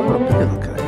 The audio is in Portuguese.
o problema, cara?